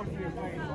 more to your plane.